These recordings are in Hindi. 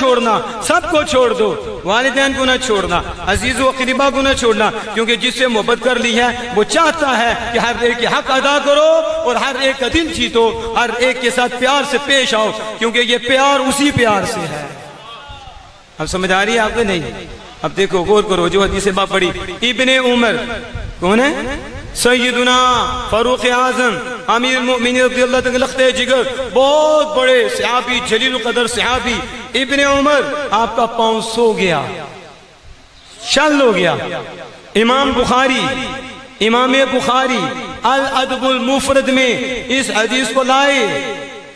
छोड़ना। सबको छोड़ दो। वालदेन को ना छोड़ना। अज़ीज़ व करीबा को ना छोड़ना। क्योंकि जिससे मोहब्बत कर ली है, वो चाहता है कि हर एक के हक अदा करो और हर एक का दिल जीतो, हर एक के साथ प्यार से पेश आओ, क्योंकि ये प्यार उसी प्यार से है। अब समझ आ रही है आपको? नहीं। अब देखो, गौर करो, जो हदीस बाप पड़ी इबन उमर। कौन है? सैदुना फारूक आज़म। अमीर लखते जिगर। बहुत बड़े सहाबी, जलील कदर सहाबी। इबन उमर आपका पाँव सो गया। शल हो गया। इमाम बुखारी इमाम बुखारी अल अदबुल मुफरद में इस हदीस को लाए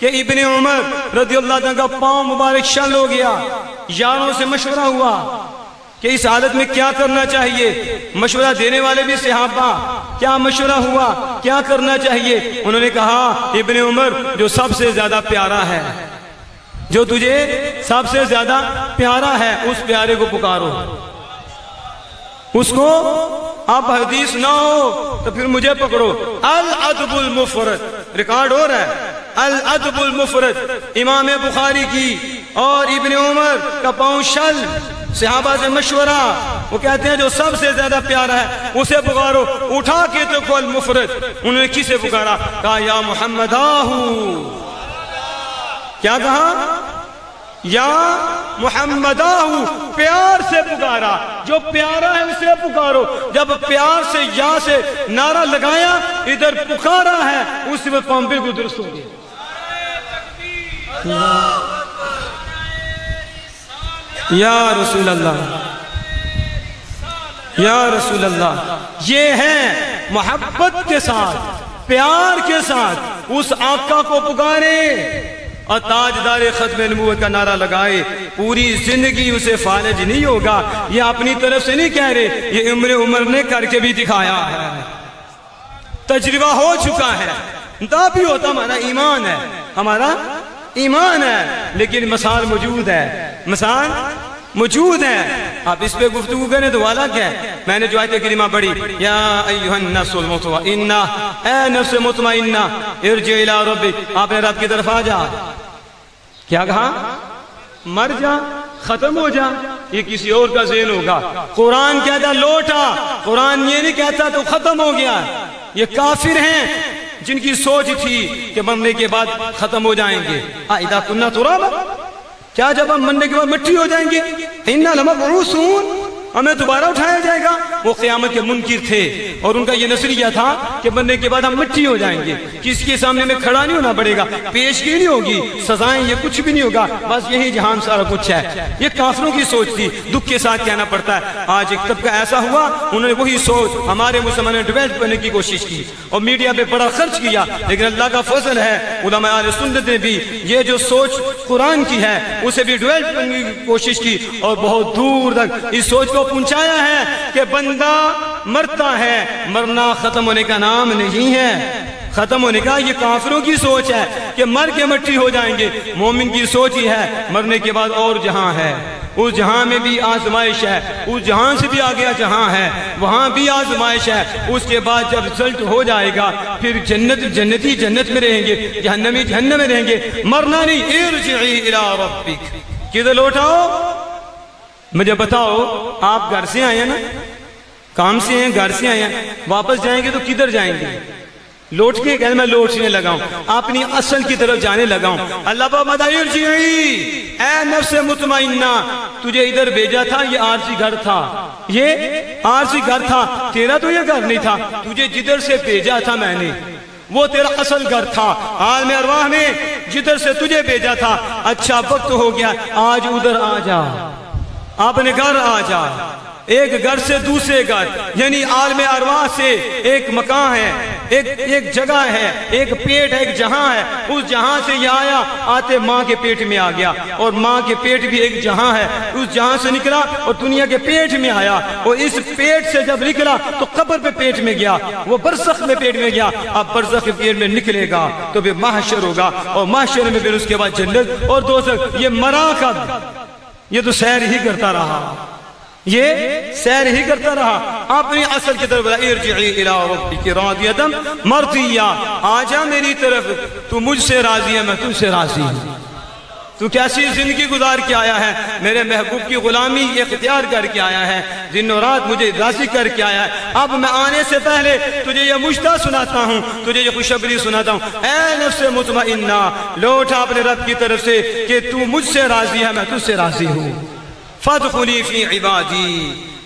कि इबन उमर रदी का पाँव मुबारक शल हो गया। यारों से मशवरा हुआ। कि इस हालत में क्या करना चाहिए? मशवरा देने वाले भी सिहाबा। क्या मशवरा हुआ? क्या करना चाहिए? उन्होंने कहा, इबन उमर, जो सबसे ज़्यादा प्यारा है, जो तुझे सबसे ज़्यादा प्यारा है, उस प्यारे को पुकारो। उसको आप हदीस ना हो तो फिर मुझे पकड़ो। अल अदबुल मुफरत रिकॉर्ड हो रहा है। अल अदबुल मुफरत इमाम बुखारी की और इबन उमर का पौशल सिहाबा से मशवरा। वो कहते हैं, जो सबसे ज़्यादा प्यारा है, उसे पुकारो। उठा के तो खोल मुफरत उन्होंने किसे पुकारा? कहा, या मोहम्मद क्या कहा? या मोहम्मदाहू प्यार से पुकारा। जो प्यारा है, उसे पुकारो। जब प्यार से या से नारा लगाया, इधर पुकारा है, उस वक्त को दुरुस्त हो। गया या रसूल अल्लाह या रसूल अल्लाह ये है मोहब्बत के साथ, प्यार के साथ, उस आका को पुकारे और ताजदार खत्म का नारा लगाए। पूरी ज़िंदगी उसे फालज नहीं होगा। ये अपनी तरफ़ से नहीं कह रहे, ये उम्र उम्र ने करके भी दिखाया है। तजर्बा हो चुका है। दा भी होता हमारा ईमान है। हमारा ईमान है, लेकिन मसाल मौजूद है। मसाल मौजूद है। आप इस पे गुफ्तु करें तो वाला क्या है? मैंने जो आयत करीमा पढ़ी, या इन्ना ए नफ्स रब्बिक आपने रब की तरफ़ आ जा। क्या कहा? मर जा, खत्म हो जा, ये किसी और का जेल होगा। कुरान कहता, लौटा। कुरान ये नहीं कहता तो खत्म हो गया। ये काफिर हैं, जिनकी सोच थी कि मरने के बाद खत्म हो जाएँगे। आइदा कुन्ना तुराबा। क्या जब हम मरने के बाद मिट्टी हो जाएँगे? इन्ना लमक हमें दोबारा उठाया जाएगा। वो क्यामत के मुनकिर थे और उनका ये नज़रिया था कि मरने के बाद हम मिट्टी हो जाएँगे। किसके सामने में खड़ा नहीं होना पड़ेगा। पेश की नहीं होगी। सजाएँ, ये कुछ भी नहीं होगा। बस यही जहान सारा कुछ है। ये काफरों की सोच थी। दुख के साथ कहना पड़ता है। आज एक तबका ऐसा हुआ, उन्होंने वही सोच हमारे मुसलमान डिवेल्प करने की कोशिश की और मीडिया पे बड़ा खर्च किया। लेकिन अल्लाह का फजल है। उलमा ने भी ये जो सोच कुरान की है, उसे भी डिवेल्प करने की कोशिश की और बहुत दूर तक इस सोच को पहुँचाया है कि बंदा मरता है। मरना खत्म होने का नाम नहीं है। खत्म होने का ये काफिरों की सोच है कि मर के मट्टी हो जाएँगे। मोमिन की सोच ही है, मरने के बाद और जहाँ है। उस जहाँ में भी आजमाइश है, उस जहाँ से भी आ गया जहाँ है, वहाँ भी आजमाइश है। उसके बाद जब रिज़ल्ट हो जाएगा, फिर जन्नत, जन्नती जन्नत में रहेंगे, जहन्नमी जहन्नम में रहेंगे। मरना नहीं किधर लौटाओ मुझे बताओ, आप घर से आए ना? काम से हैं, घर से आए हैं वापस जाएँगे तो किधर जाएँगे? लौट के कहने मैं लौटने लगाऊँ अपनी असल की तरफ़ जाने लगाऊँ अल्लाह मदायर जी ए से मुतमाइना तुझे इधर भेजा था, ये आरसी घर था। ये आरसी घर था, तेरा तो ये घर नहीं था, तुझे जिधर से भेजा था मैंने, वो तेरा असल घर था। आज में अरवाह में जिधर से तुझे भेजा था अच्छा वक्त हो गया, आज उधर आ जा। अपने घर आ जा। एक घर से दूसरे घर, यानी आलम अरवा से एक मकान है, एक एक जगह है, एक पेट है, एक जहाँ है। उस जहाँ से ये आया, आते माँ के पेट में आ गया। और माँ के पेट भी एक जहाँ है। उस जहाँ से निकला और दुनिया के पेट में आया। और इस पेट से जब निकला तो कब्र पे पेट में गया, वो बरसख में पेट में गया। अब बरसख पेट में निकलेगा तो फिर माहशर होगा। और माहशर में फिर उसके बाद जन्नत। और दोस्त, ये मरा कब? ये तो सैर ही करता रहा। ये सैर ही करता रहा। अपनी असल की तरफ़ मर्दिया, आजा मेरी तरफ़। तू मुझसे राज़ी है, मैं तुझसे राज़ी हूँ। तू कैसी ज़िंदगी गुजार के आया है? मेरे महबूब की गुलामी इख्तियार करके आया है। दिन रात मुझे राज़ी करके आया है। अब मैं आने से पहले तुझे ये मुश्ता सुनाता हूँ, तुझे ये खुशबरी सुनाता हूँ। ए नफ्स लौटा अपने रब की तरफ़ से कि तू मुझसे राज़ी है, मैं तुझसे राज़ी हूँ। फत खुली फ़ी इबादी,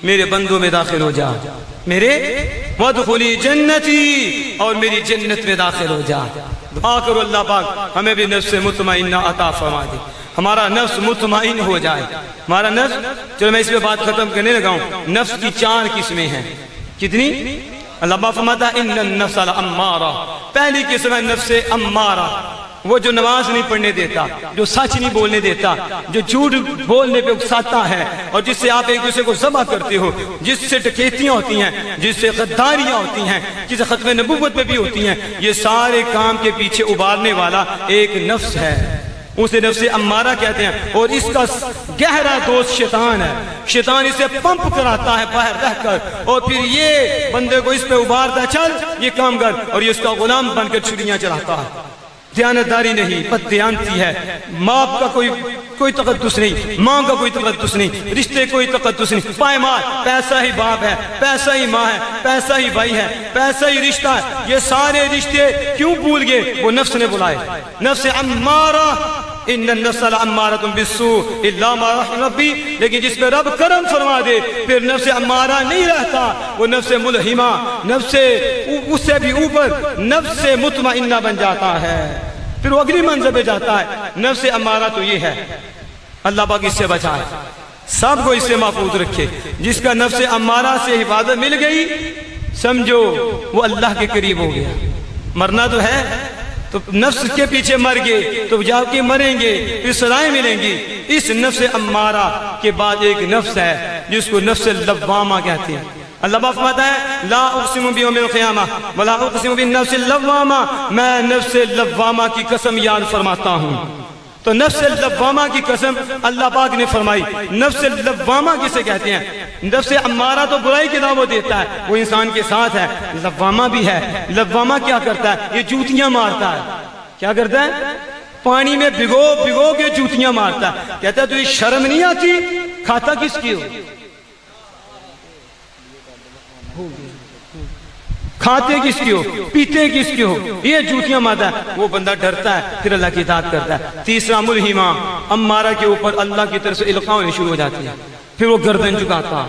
मेरे बंदों में दाखिल हो जा। मेरे वद खुली जन्नती, और मेरी जन्नत में दाखिल हो जा। दुआ करो अल्लाह पाक, हमें भी नफ्स मुतमइन्ना अता फरमा दे हमारा नफ्स मुतमइन हो जाए। हमारा नफ्स, चलो मैं इसमें बात खत्म करने लगा हूँ। नफ्स की चार किस्में हैं। कितनी? अल्लाह फरमाता इन नफ्स अम्मारा। पहली किस्म है नफ्स अम्मारा। वो जो नमाज़ नहीं पढ़ने देता, जो सच नहीं बोलने देता, जो झूठ बोलने पे उकसाता है, और जिससे आप एक दूसरे को जबा करते हो, जिससे डकैतियाँ होती हैं, जिससे गद्दारियाँ होती हैं जिससे खत्म नबूवत में भी होती हैं, ये सारे काम के पीछे उबारने वाला एक नफ्स है। उसे नफ्स अम्मारा कहते हैं, और इसका गहरा दोस्त शैतान है। शैतान इसे पंप कराता है बाहर रहकर, और फिर ये बंदे को इस पे उबारता, चल, ये काम कर, और ये उसका गुलाम बनकर छुरियाँ चलाता है। दयानतदारी नहीं बदयांती है। माप का कोई कोई तकदस नहीं माँ का कोई तकदस नहीं, रिश्ते कोई तकदस नहीं। पाए माँ पैसा ही बाप है, पैसा ही माँ है, पैसा ही भाई है, पैसा ही रिश्ता है। ये सारे रिश्ते क्यों भूल गए? वो नफ्स ने बुलाए। नफ्स अम्मारा लेकिन जिस पे रब करम फरमा दे, फिर नफ्स अम्मारा नहीं रहता, वो नफ्स मुलहिमा, नफ्स उससे भी ऊपर, नफ्स मुतमइन्ना बन जाता है। फिर वो अगली मंजिल पे जाता है, नफ्स अम्मारा तो ये है, अल्लाह पाक इससे बचाए। सबको इससे महफूज रखे। जिसका नफ्स अम्मारा से हिफाजत मिल गई, समझो, वो अल्लाह के करीब हो गया। मरना तो है तो नफ्स के पीछे मर गए तो जाके मरेंगे फिर सदाएँ मिलेंगी। इस नफ्स अम्मारा के बाद एक नफ्स है, जिसको नफ्स लवामा कहते हैं। अल्लाह फरमाता है, ला उक़सिमु बियौमिल क़ियामा, वला उक़सिमु बिन नफ्सिल मैं नफ्स लवामा की कसम याद फरमाता हूँ। तो नफ्स लव्वामा की कसम अल्लाह पाक ने फरमाई। नफ्स लव्वामा किसे कहते हैं? नफ्स अम्मारा तो बुराई की दावत देता है, वो इंसान के साथ है लव्वामा भी है। लव्वामा क्या करता है? ये जूतियाँ मारता है। क्या करता है? पानी में भिगो भिगो के जूतियाँ मारता है। कहता है, तुझे तो शर्म नहीं आती? खाता किसकी हो? खाते किसकी हो? पीते किसकी हो? ये जूतियाँ माता है वो बंदा डरता है, फिर अल्लाह की इतात करता है। तीसरा मुलहिमा, अम्मारा के ऊपर अल्लाह की तरफ़ से इल्का शुरू हो जाती है। फिर वो गर्दन झुकाता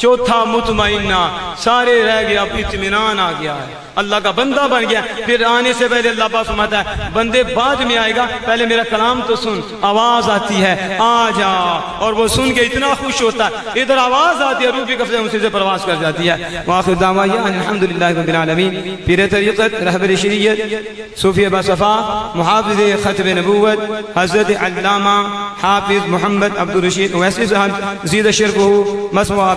चौथा मुतमाइना सारे रह गए अब इतमान आ गया है। अल्लाह का बंदा बन गया, फिर आने से पहले अल्लाह पाक है, बंदे बाद में आएगा, पहले मेरा कलाम तो सुन, आवाज़ आती है, आ जा, और वो सुन के इतना खुश होता है, इधर आवाज़ आती है रूपी कब्जे उसी से प्रवास कर जाती है। वाखिर दावाया अल्हम्दुलिल्लाह पीर तरीक़त, रहबर शरीयत सूफी बसफ़ा, मुहाफ़िज ख़तब नबूवत, हज़रत हाफिज़ मोहम्मद अब्दुल रशीद वैसे साहब जीद शर्फ मसवा